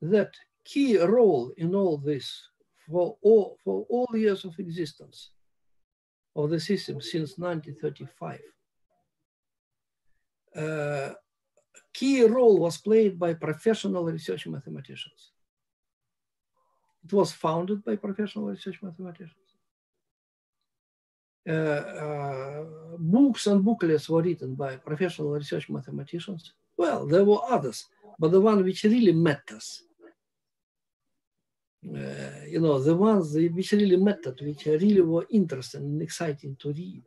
B: that key role in all this for all, for all years of existence of the system since 1935. Uh, key role was played by professional research mathematicians. It was founded by professional research mathematicians. Uh, uh, books and booklets were written by professional research mathematicians. Well, there were others, but the one which really matters you know, the ones which really mattered, which really were interesting and exciting to read,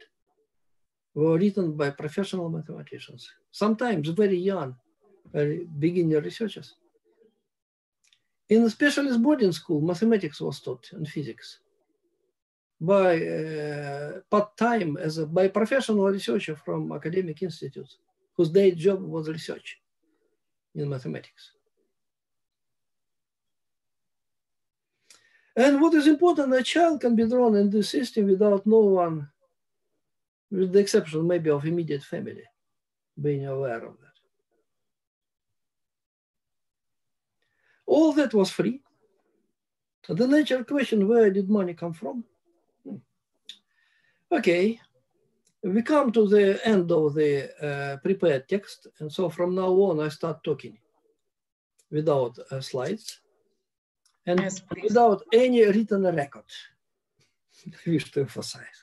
B: were written by professional mathematicians, sometimes very young, very beginner researchers. In a specialist boarding school, mathematics was taught and physics by uh, part-time as a by professional researcher from academic institutes whose day job was research in mathematics. And what is important, a child can be drawn in the system without no one, with the exception maybe of immediate family, being aware of that. All that was free. The natural question, where did money come from? Hmm. Okay, we come to the end of the uh, prepared text. And so from now on, I start talking without uh, slides and yes, without any written record. I wish to emphasize.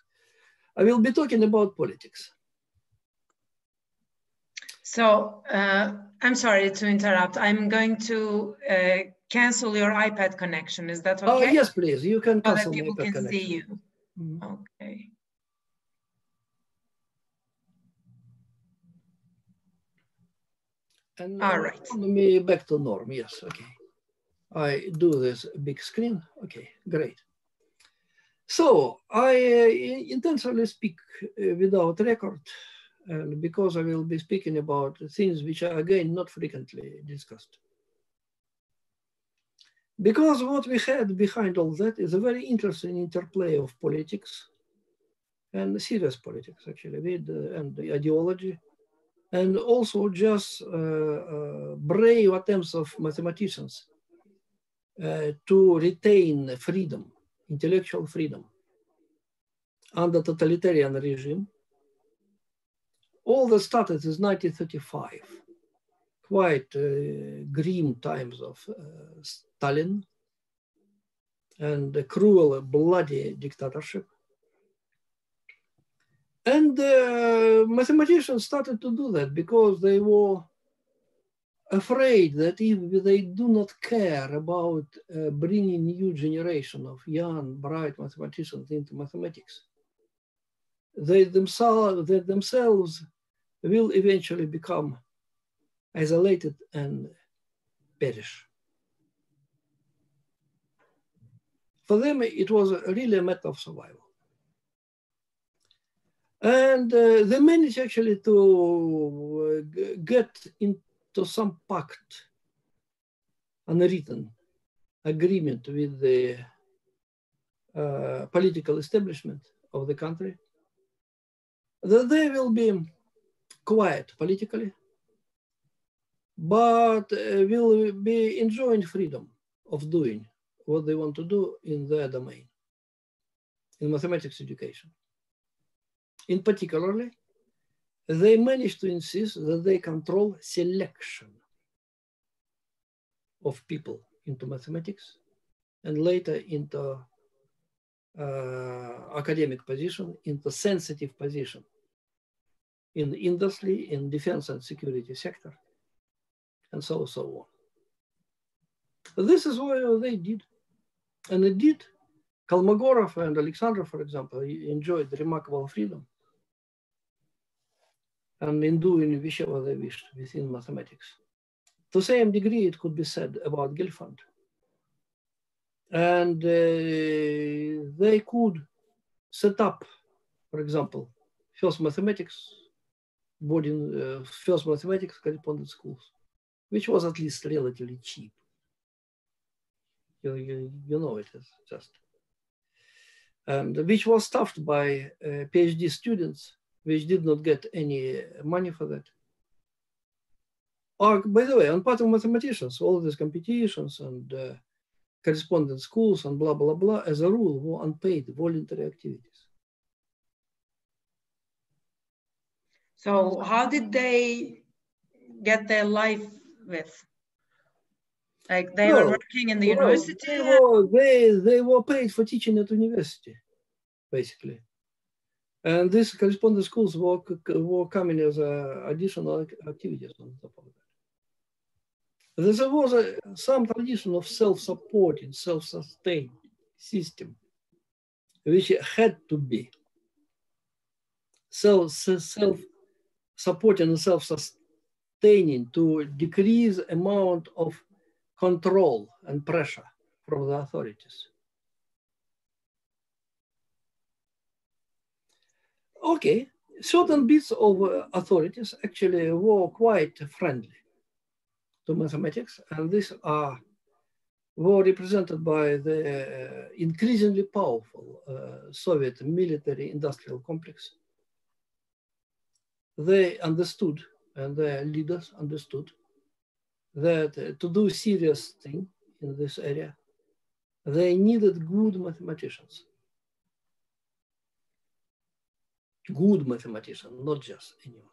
B: I will be talking about politics.
A: So uh, I'm sorry to interrupt. I'm going to uh, cancel your iPad connection. Is that oh, okay?
B: Oh, yes, please. You can cancel so that
A: people
B: can
A: connection. see you. Mm -hmm. Okay.
B: And
A: All right.
B: Me back to norm. Yes. Okay. I do this big screen. Okay, great. So I uh, intentionally speak uh, without record and because I will be speaking about things which are again not frequently discussed. Because what we had behind all that is a very interesting interplay of politics and serious politics actually with uh, and the ideology and also just uh, uh, brave attempts of mathematicians uh, to retain freedom, intellectual freedom under totalitarian regime. All that started is 1935, quite uh, grim times of uh, Stalin and a cruel, bloody dictatorship. And uh, mathematicians started to do that because they were afraid that if they do not care about uh, bringing new generation of young, bright mathematicians into mathematics, they themselves, they themselves will eventually become isolated and perish. For them, it was really a matter of survival. And uh, they managed actually to uh, get in, to some pact, unwritten agreement with the uh, political establishment of the country that they will be quiet politically, but uh, will be enjoying freedom of doing what they want to do in their domain, in mathematics education. In particularly, they managed to insist that they control selection of people into mathematics and later into uh, academic position, into sensitive position in industry, in defense and security sector, and so so on. This is what they did. And indeed, did. Kolmogorov and Alexandrov, for example, enjoyed remarkable freedom and in doing whichever they wished within mathematics. To the same degree, it could be said about Gelfand. And uh, they could set up, for example, first mathematics, boarding, uh, first mathematics correspondence schools, which was at least relatively cheap. You, you, you know it is just. And which was staffed by uh, PhD students which did not get any money for that. Oh, by the way, on part of mathematicians, all these competitions and uh, correspondence schools and blah, blah, blah, as a rule, were unpaid voluntary activities.
A: So how did they get their life with? Like they were working in the university?
B: They were, they, they were paid for teaching at university, basically. And these correspondence schools were, were coming as uh, additional activities on top of that. There was a, some tradition of self-supporting, self-sustained system, which had to be self, self-supporting and self-sustaining to decrease amount of control and pressure from the authorities. Okay, certain bits of uh, authorities actually were quite friendly to mathematics, and these are were represented by the uh, increasingly powerful uh, Soviet military industrial complex. They understood, and their leaders understood, that uh, to do serious thing in this area, they needed good mathematicians. Good mathematician, not just anyone.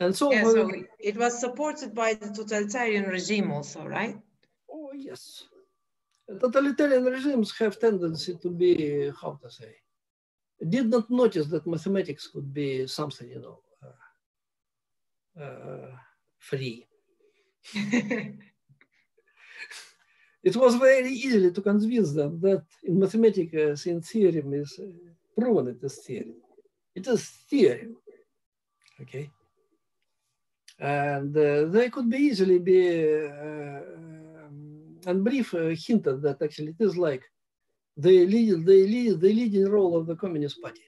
A: And so, yeah, so it was supported by the totalitarian regime also, right?
B: Oh, yes. Totalitarian regimes have tendency to be, how to say, did not notice that mathematics could be something, you know, uh, uh, free. it was very easy to convince them that in mathematics, in theorem is proven it is theory. It is theory, okay? And uh, they could be easily be, uh, and brief uh, hinted that actually it is like the lead, the lead, the leading role of the Communist Party.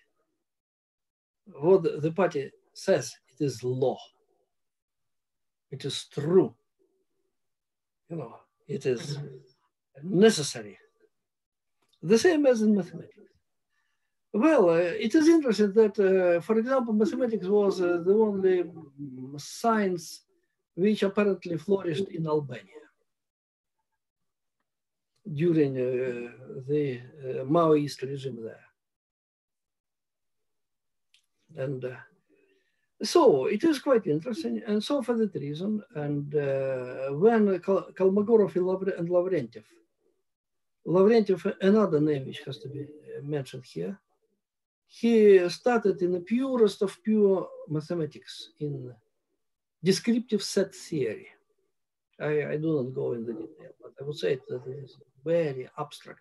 B: What the party says, it is law. It is true. You know, it is necessary. The same as in mathematics. Well, uh, it is interesting that, uh, for example, mathematics was uh, the only science which apparently flourished in Albania during uh, the uh, Maoist regime there. And uh, so it is quite interesting. And so for that reason, and when Kolmogorov and Lavrentiev, Lavrentiev, another name which has to be mentioned here, he started in the purest of pure mathematics in descriptive set theory. I, I do not go in the detail, but I would say that it is very abstract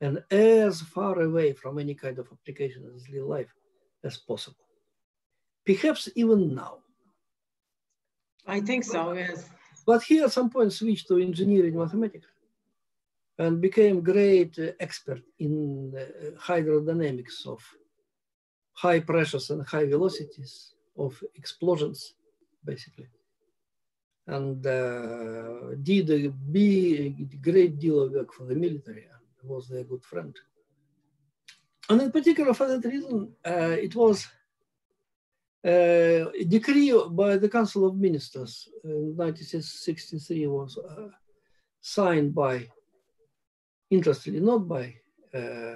B: and as far away from any kind of application in real life as possible. Perhaps even now.
A: I think so, yes.
B: But he at some point switched to engineering mathematics and became great expert in uh, hydrodynamics of high pressures and high velocities of explosions, basically. And uh, did a big, great deal of work for the military and was their good friend. And in particular, for that reason, uh, it was uh, a decree by the Council of Ministers in 1963 was uh, signed by, interestingly, not by uh,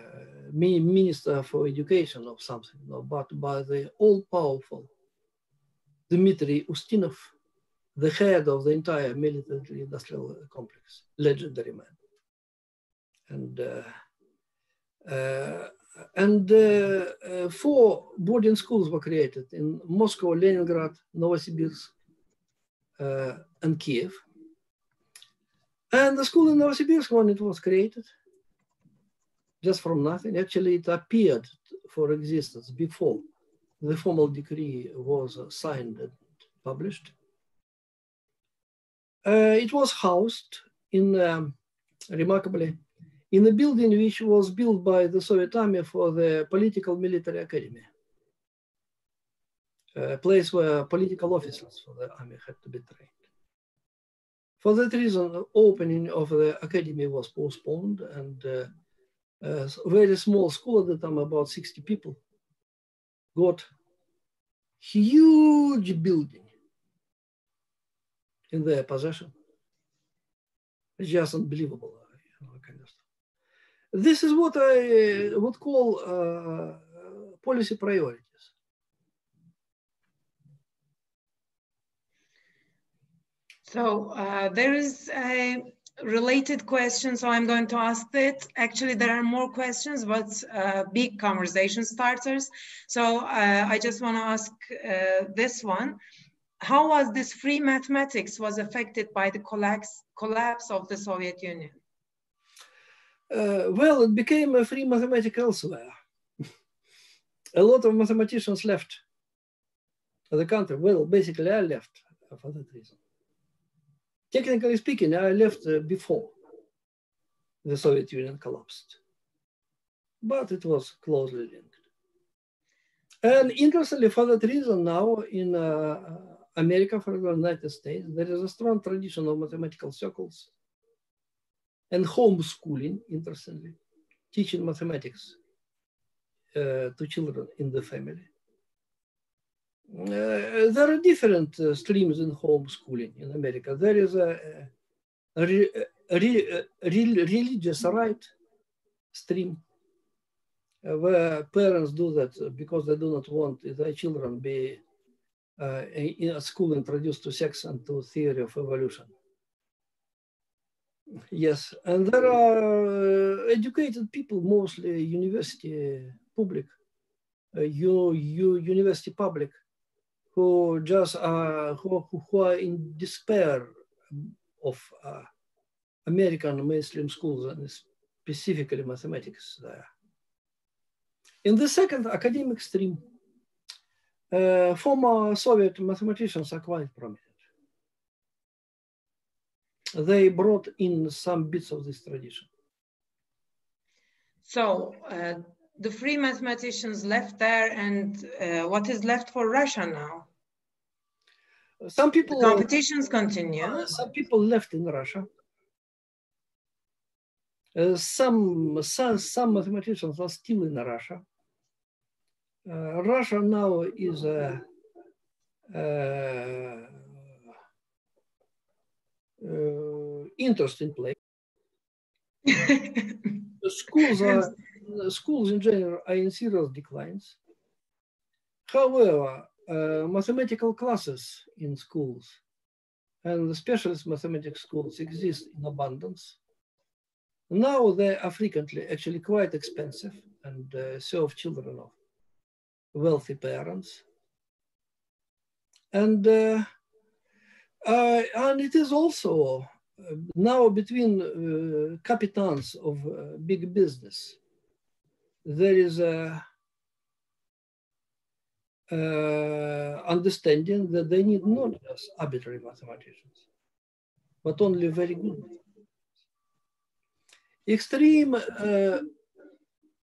B: minister for education or something, no, but by the all-powerful Dmitry Ustinov, the head of the entire military industrial complex, legendary man. And, uh, uh, and uh, uh, four boarding schools were created in Moscow, Leningrad, Novosibirsk, uh, and Kiev. And the school in Novosibirsk, when it was created, just from nothing. Actually, it appeared for existence before the formal decree was signed and published. Uh, it was housed in, um, remarkably, in a building which was built by the Soviet Army for the Political Military Academy, a place where political officers for the army had to be trained. For that reason, the opening of the academy was postponed and uh, a very small school at the time, about 60 people, got huge building in their possession. It's just unbelievable, stuff. This is what I would call uh, policy priorities.
A: So uh, there is a related question, so I'm going to ask it. Actually, there are more questions, but uh, big conversation starters. So uh, I just want to ask uh, this one. How was this free mathematics was affected by the collapse, collapse of the Soviet Union?
B: Uh, well, it became a free mathematics elsewhere. a lot of mathematicians left the country. Well, basically I left for that reason. Technically speaking, I left uh, before the Soviet Union collapsed, but it was closely linked. And interestingly, for that reason, now in uh, America, for the United States, there is a strong tradition of mathematical circles and homeschooling, interestingly, teaching mathematics uh, to children in the family. Uh, there are different uh, streams in homeschooling in America. There is a, a, re, a, re, religious right stream uh, where parents do that because they do not want their children be uh, in a school introduced to sex and to theory of evolution. Yes, and there are educated people, mostly university public, uh, you, you, university public, who just uh, who, who are in despair of uh, American mainstream schools and specifically mathematics there. In the second academic stream, uh, former Soviet mathematicians are quite prominent. They brought in some bits of this tradition.
A: So uh, the free mathematicians left there and uh, what is left for Russia now?
B: Some people-
A: the competitions continue.
B: Uh, some people left in Russia. Uh, some, some, some mathematicians are still in Russia. Uh, Russia now is a, uh, uh, interesting place. the schools are schools in general are in serious declines. However, uh, mathematical classes in schools and the specialist mathematics schools exist in abundance. Now they are frequently actually quite expensive and uh, serve children of wealthy parents. And, uh, uh, and it is also uh, now between uh, captains of uh, big business, there is a understanding that they need not just arbitrary mathematicians, but only very good. Extreme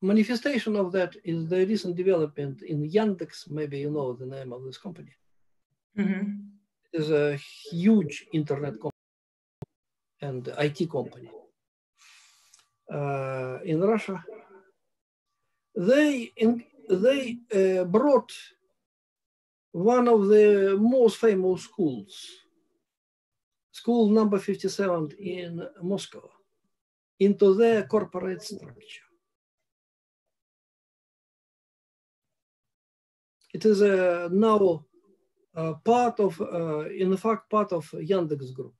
B: manifestation of that is the recent development in Yandex. Maybe you know the name of this company.
A: Mm-hmm.
B: It is a huge internet company and IT company uh, in Russia. They in, they uh, brought one of the most famous schools, school number 57 in Moscow, into their corporate structure. It is uh, now uh, part of, uh, in fact, part of Yandex Group.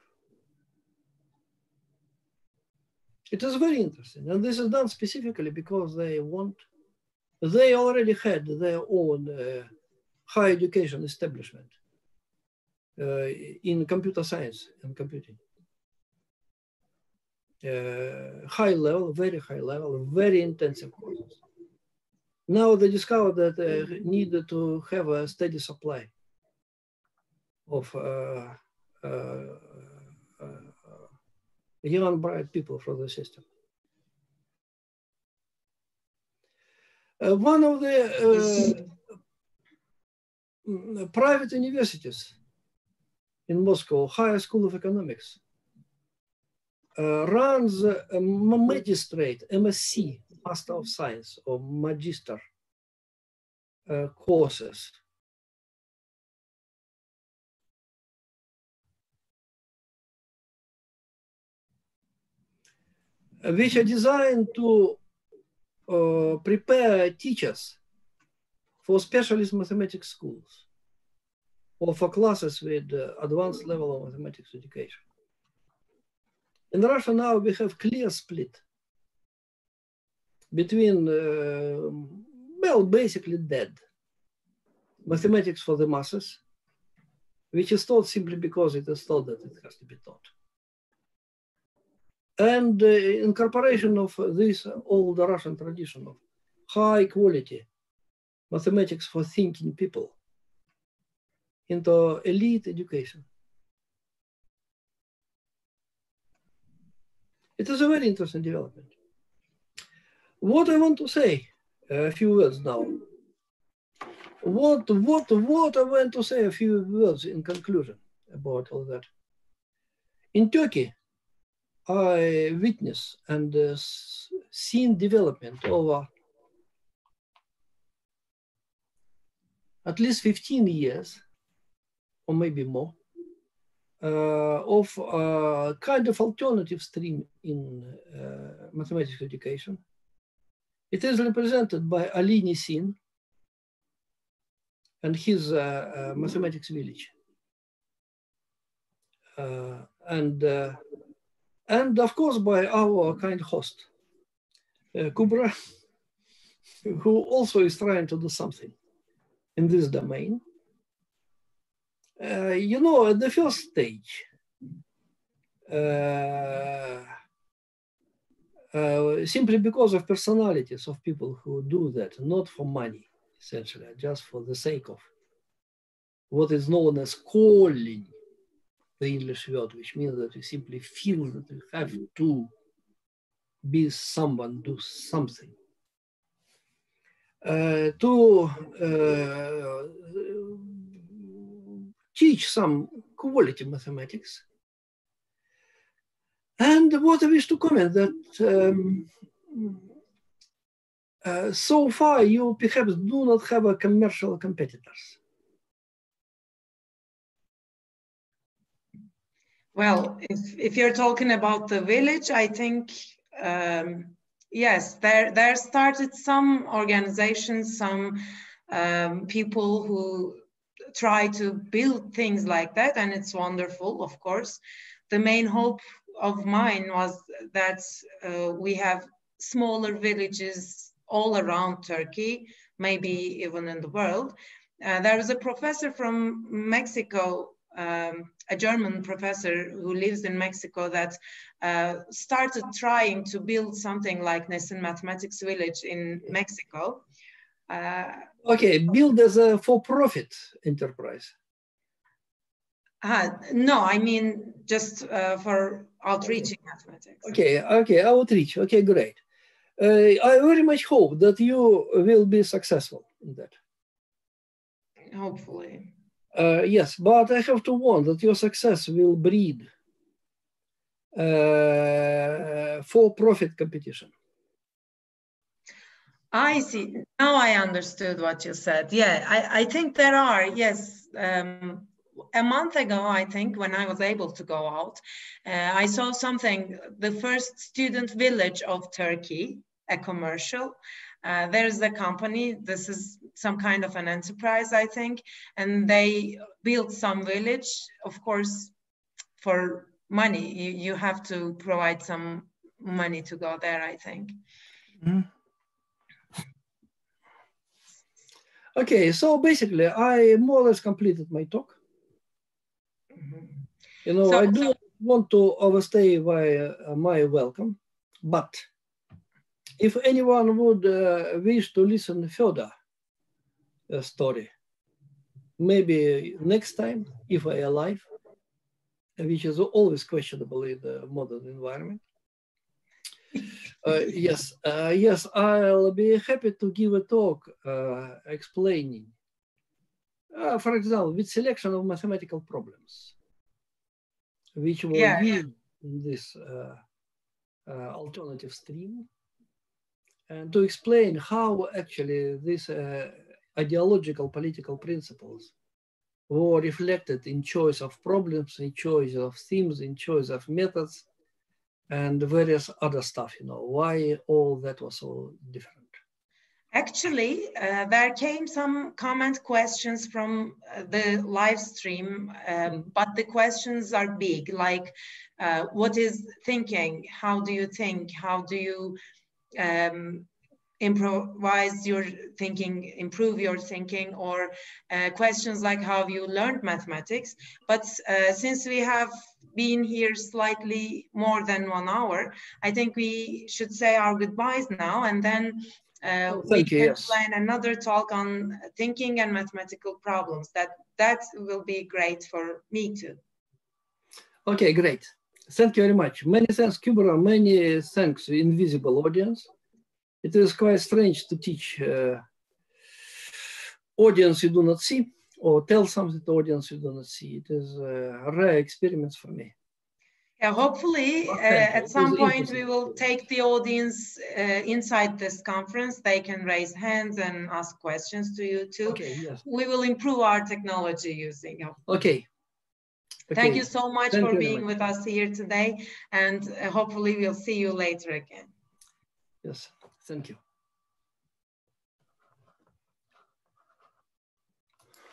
B: It is very interesting. And this is done specifically because they want, they already had their own uh, higher education establishment uh, in computer science and computing. Uh, high level, very high level, very intensive courses. Now they discovered that they needed to have a steady supply of uh, uh, uh, young bright people for the system. One of the uh, private universities in Moscow, Higher School of Economics, uh, runs a magistrate, MSc, Master of Science or Magister courses. Which are designed to uh, prepare teachers for specialist mathematics schools or for classes with uh, advanced level of mathematics education. In Russia now we have clear split between, uh, well, basically dead mathematics for the masses, which is taught simply because it is taught that it has to be taught and incorporation of this old Russian tradition of high quality mathematics for thinking people into elite education. It is a very interesting development. What I want to say, a few words now. What, what, what I want to say a few words in conclusion about all that. In Turkey, I witness and uh, seen development over at least 15 years, or maybe more, uh, of a kind of alternative stream in uh, mathematics education. It is represented by Ali Nesin and his uh, uh mathematics village. Uh, and, uh, and of course by our kind host, Kübra, who also is trying to do something in this domain. Uh, you know, at the first stage, uh, uh, simply because of personalities of people who do that, not for money, essentially, just for the sake of what is known as calling, the English word, which means that you simply feel that you have to be someone, do something. Uh, to uh, teach some quality mathematics. And what I wish to comment that um, uh, so far you perhaps do not have a commercial competitors.
A: Well, if, if you're talking about the village, I think um, Yes, there there started some organizations, some um, people who try to build things like that, and it's wonderful, of course. The main hope of mine was that uh, we have smaller villages all around Turkey, maybe even in the world. Uh, there was a professor from Mexico um, a German professor who lives in Mexico that uh, started trying to build something like Nesin Mathematics Village in Mexico.
B: Uh, okay, build as a for-profit enterprise.
A: Uh, no, I mean just uh, for outreaching mathematics.
B: Okay, okay, outreach. Okay, great. Uh, I very much hope that you will be successful in that.
A: Hopefully.
B: Uh, yes, but I have to warn that your success will breed uh, for-profit competition.
A: I see. Now I understood what you said. Yeah, I, I think there are, yes. Um, a month ago, I think, when I was able to go out, uh, I saw something, the first student village of Turkey, a commercial. Uh, there's a company, this is some kind of an enterprise, I think, and they built some village. Of course, for money, you, you have to provide some money to go there, I think. Mm.
B: Okay, so basically, I more or less completed my talk. Mm -hmm. You know, so, I do so want to overstay my, uh, my welcome, but if anyone would uh, wish to listen further uh, story, maybe next time, if I alive, which is always questionable in the modern environment. Uh, yes, uh, yes, I'll be happy to give a talk uh, explaining, uh, for example, with selection of mathematical problems, which will yeah, be yeah. in this uh, uh, alternative stream and to explain how actually these uh, ideological political principles were reflected in choice of problems, in choice of themes, in choice of methods, and various other stuff, you know, why all that was so different.
A: Actually, uh, there came some comment questions from uh, the live stream, um, but the questions are big, like uh, what is thinking? How do you think? How do you um, improvise your thinking, improve your thinking, or uh, questions like how you learned mathematics. But uh, since we have been here slightly more than one hour, I think we should say our goodbyes now and then uh, oh, we can yes. plan another talk on thinking and mathematical problems. That that will be great for me too.
B: Okay, great. Thank you very much. Many thanks, Kübra. Many thanks, invisible audience. It is quite strange to teach uh, audience you do not see or tell something to audience you do not see. It is a rare experience for me.
A: Yeah, hopefully uh, at some point we will take the audience uh, inside this conference. They can raise hands and ask questions to you too.
B: Okay, yes.
A: We will improve our technology using.
B: Okay.
A: Okay. Thank you so much Thank for being much. with us here today and uh, hopefully we'll see you later again.
B: Yes, thank you.